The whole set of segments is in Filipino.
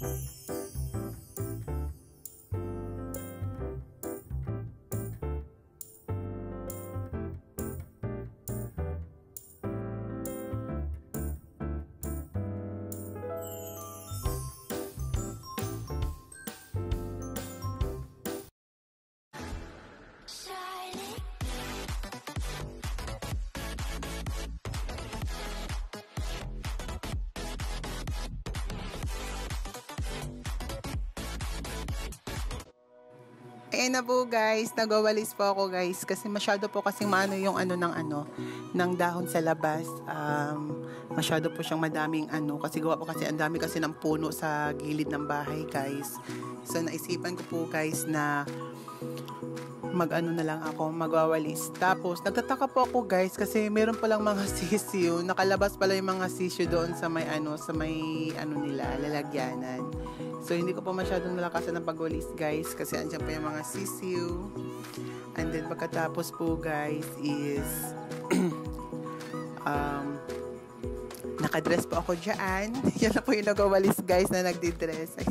Bye. Ayan na po guys, nagawalis po ako guys kasi masyado po kasi maano yung ano ng ano ng dahon sa labas. Um, masyado po siyang madaming ano kasi gawa po kasi ang dami kasi ng puno sa gilid ng bahay guys. So naisipan ko po guys na mag-ano na lang ako, magwawalis. Tapos, nagtataka po ako guys kasi meron palang mga sisiyo. Nakalabas pala yung mga sisiyo doon sa may ano, sa may ano nila, lalagyanan. So, hindi ko po masyadong nalakasan ng pagwalis, guys, kasi andyan pa yung mga sisiu. And then, pagkatapos po, guys, is um, nakadress po ako dyan. Yan na po yung nagawalis, guys, na nagdi-dress.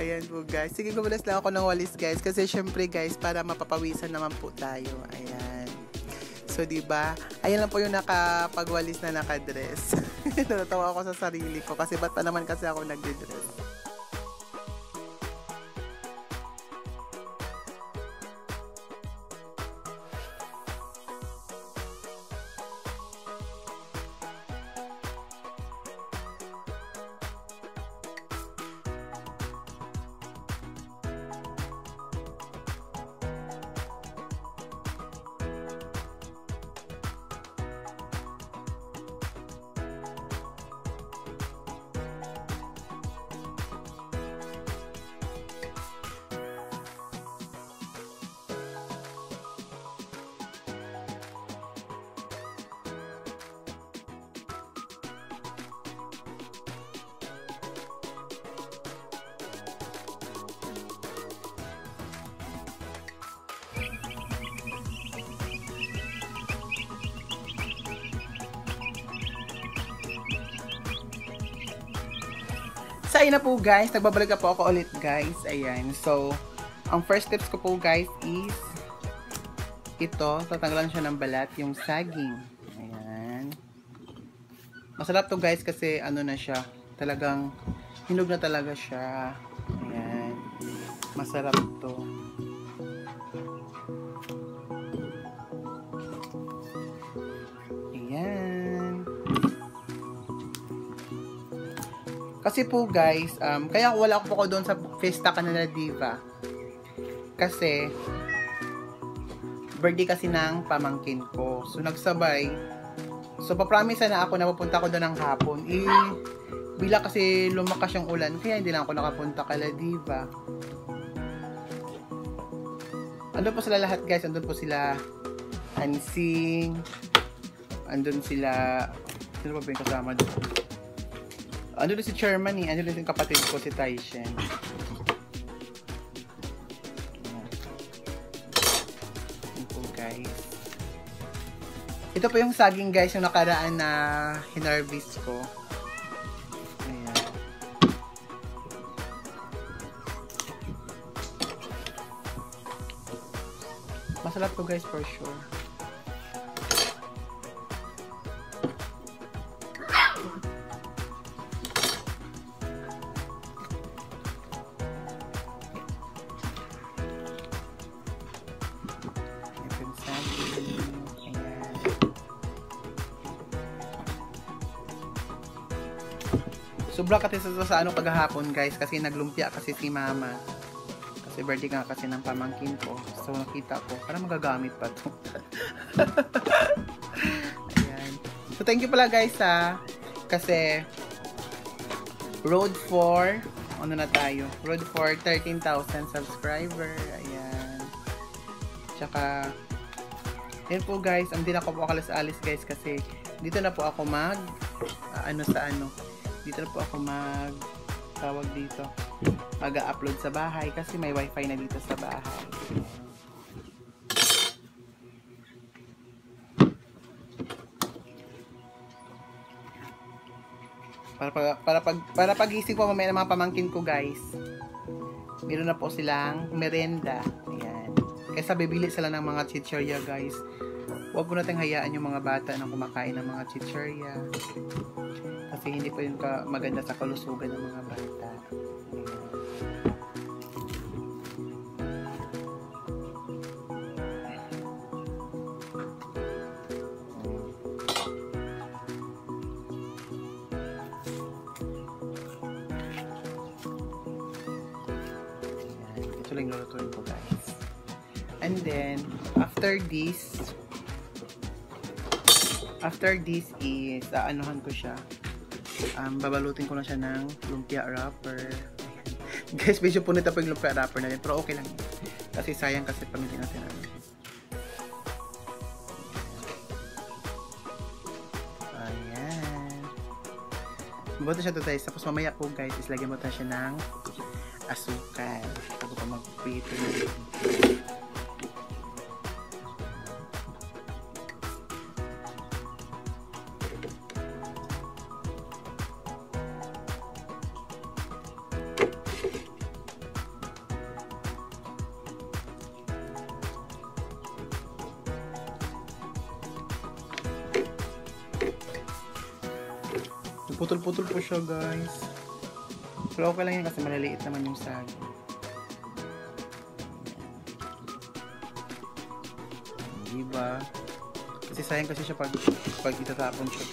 Ayan po, guys. Sige, gumalas lang ako ng walis, guys, kasi syempre, guys, para mapapawisan naman po tayo. Ayan. So, di ba? Ayan lang po yung nakapagwalis na nakadress. Natatawa ako sa sarili ko kasi ba't pa naman kasi ako nagde-dress. So, ayun na po guys. Nagbabalik na po ako ulit guys. Ayan. So, ang first steps ko po guys is ito. Tatanggalan siya ng balat. Yung saging. Ayan. Masarap to guys kasi ano na siya. Talagang hinog na talaga siya. Ayan. Masarap to. Kasi po guys, um, kaya wala po ako doon sa Fiesta Canela Diva. Kasi, birthday kasi ng pamangkin ko. So, nagsabay. So, papromise na ako na pupunta ko doon ng hapon. Eh, bila kasi lumakas yung ulan, kaya hindi lang ako nakapunta kala Diva. Andun po sila lahat guys. Andun po sila Hansing. Andun sila sino pa ba yung kasama doon? Ano si chairman eh. Ano yung kapatid ko si po guys. Ito po yung saging guys yung nakaraan na hinarvest ko. Ayan. Masarap to guys for sure. Sobra kasi sa, sa ano kagahapon guys kasi naglumpia kasi si mama. Kasi birthday nga kasi ng pamangkin ko. So nakita ko, parang magagamit pa to. Ayan. So thank you pala guys ha. Kasi road for ano na tayo? Road for 13,000 subscriber. Ayan. Tsaka yun po guys, hindi na ako po akalis-alis guys kasi dito na po ako mag ah, ano sa ano dito na po ako mag tawag dito mag-upload sa bahay kasi may wifi na dito sa bahay Para pag para pag para pagising po mamaya ng mga pamangkin ko, guys. Meron na po silang merenda. Ayan. Kaysa bibili sila ng mga chichirya, guys. Huwag po natin hayaan yung mga bata na kumakain ng mga chichirya. Kasi hindi po yun ka maganda sa kalusugan ng mga bata. Ito lang lulutuin ko guys. And then, after this, after this is, aanuhan ko siya. Um, babalutin ko na siya ng lumpia wrapper. Guys, medyo punit po yung lumpia wrapper natin. Pero okay lang. Kasi sayang kasi pag hindi natin ano. Ayan. Mabuti siya to guys. Tapos mamaya po guys, is lagyan mo tayo siya ng asukal. Bago pa mag-prito. Putol-putol po siya guys. Pero okay lang yan kasi maliliit naman yung sag. Diba? Kasi sayang kasi siya pag, pag itatapon siya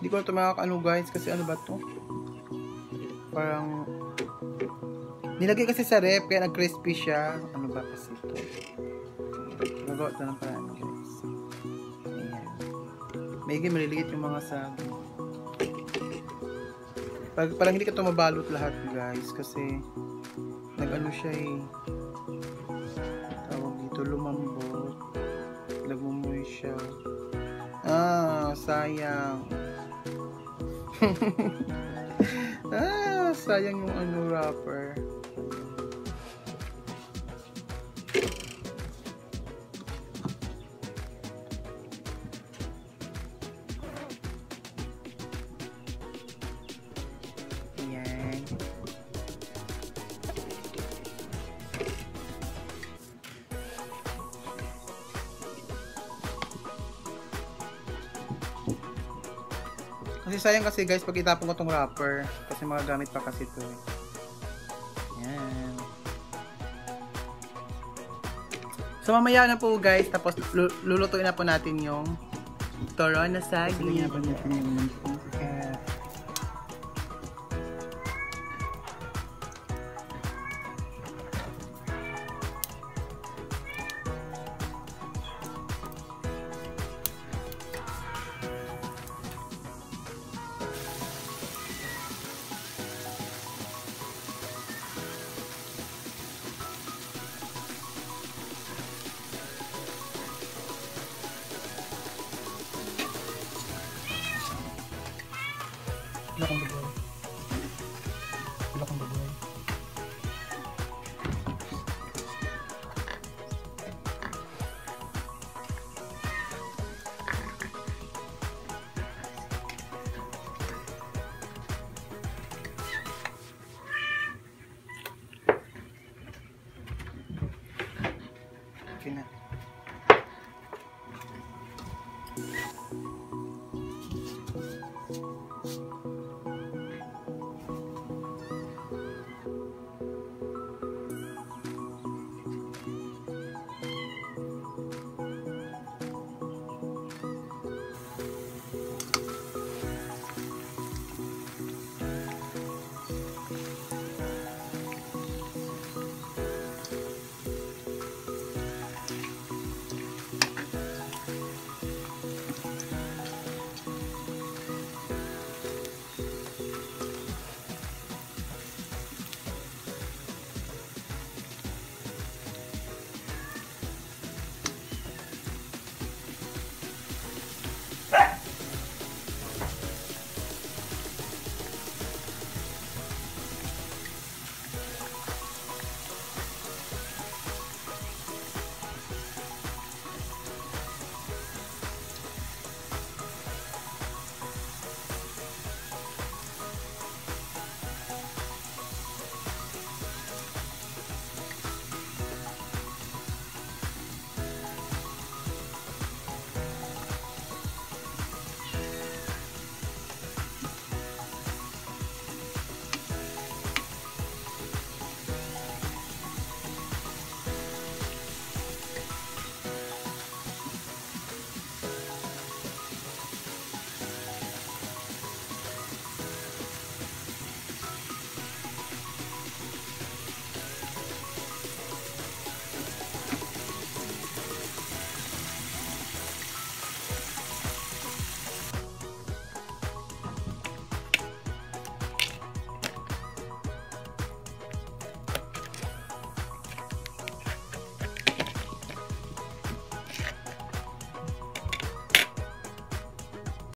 Hindi ko na ito makakaano guys kasi ano ba to? Parang nilagay kasi sa rep kaya nag-crispy siya. Ano ba kasi ito? Gagawa ito ng paraan guys. Ayan. May maliliit yung mga sabi. Pag, parang hindi ka ito mabalot lahat guys kasi nag-ano siya eh. Tawag dito lumambot. Nagmumoy siya. Ah, sayang. ah, sayang yung ano wrapper. Kasi sayang kasi guys pag itapon ko tong wrapper kasi magagamit pa kasi to. eh. Yan. So mamaya na po guys tapos lu- lulutuin na po natin yung toron na saging. Lagyan pa natin yung. Wala kang bagoy. Wala kang bagoy. Okay na.